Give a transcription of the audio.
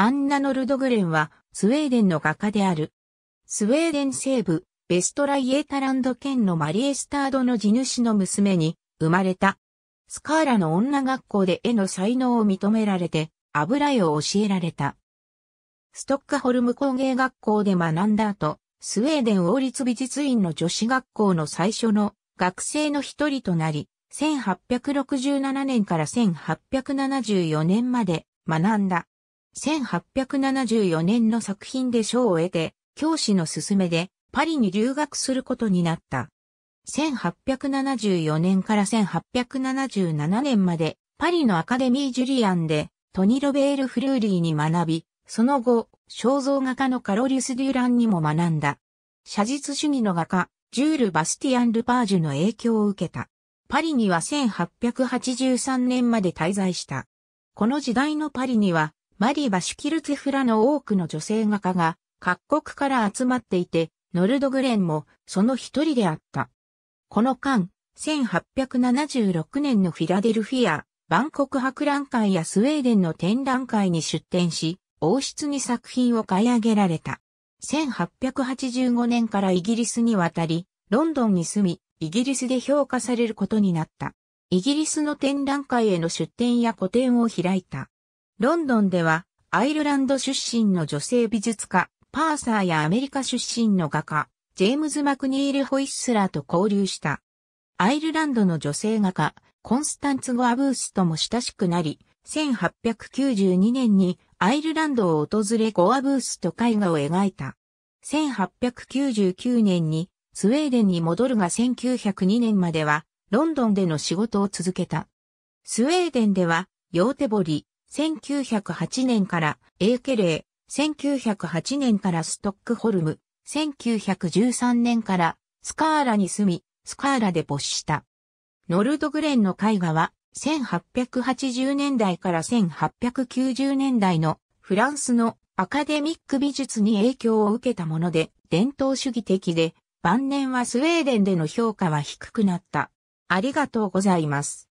アンナ・ノルドグレンはスウェーデンの画家である。スウェーデン西部、ベストライエータランド県のマリエスタードの地主の娘に生まれた。スカーラの女学校で絵の才能を認められて油絵を教えられた。ストックホルム工芸学校で学んだ後、スウェーデン王立美術院の女子学校の最初の学生の一人となり、1867年から1874年まで学んだ。1874年の作品で賞を得て、教師の勧めでパリに留学することになった。1874年から1877年までパリのアカデミージュリアンでトニロベール・フルーリーに学び、その後、肖像画家のカロリュス・デュランにも学んだ。写実主義の画家、ジュール・バスティアン・ルパージュの影響を受けた。パリには1883年まで滞在した。この時代のパリには、マリバ・シュキルツフラの多くの女性画家が各国から集まっていて、ノルドグレンもその一人であった。この間、1876年のフィラデルフィア、バンコク博覧会やスウェーデンの展覧会に出展し、王室に作品を買い上げられた。1885年からイギリスに渡り、ロンドンに住み、イギリスで評価されることになった。イギリスの展覧会への出展や個展を開いた。ロンドンでは、アイルランド出身の女性美術家、パーサーやアメリカ出身の画家、ジェームズ・マクニール・ホイッスラーと交流した。アイルランドの女性画家、コンスタンツ・ゴアブースとも親しくなり、1892年にアイルランドを訪れゴアブースと絵画を描いた。1899年にスウェーデンに戻るが1902年まではロンドンでの仕事を続けた。スウェーデンではヨーテボリ、1908年からエーケレー、1908年からストックホルム、1913年からスカーラに住み、スカーラで没した。ノルドグレンの絵画は1880年代から1890年代のフランスのアカデミック美術に影響を受けたもので伝統主義的で晩年はスウェーデンでの評価は低くなった。ありがとうございます。